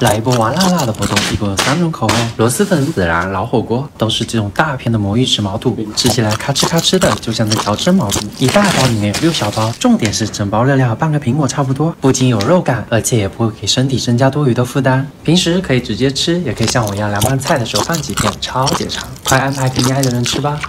来一波王辣辣的活动一共有三种口味螺蛳粉孜然老火锅。都是这种大片的魔芋石毛肚吃起来咔哧咔哧的就像在嚼真毛肚一大包里面有六小包重点是整包热量和半个苹果差不多。不仅有肉感而且也不会给身体增加多余的负担。平时可以直接吃也可以像我一样凉拌菜的时候放几片超解馋快安排给你爱的人吃吧。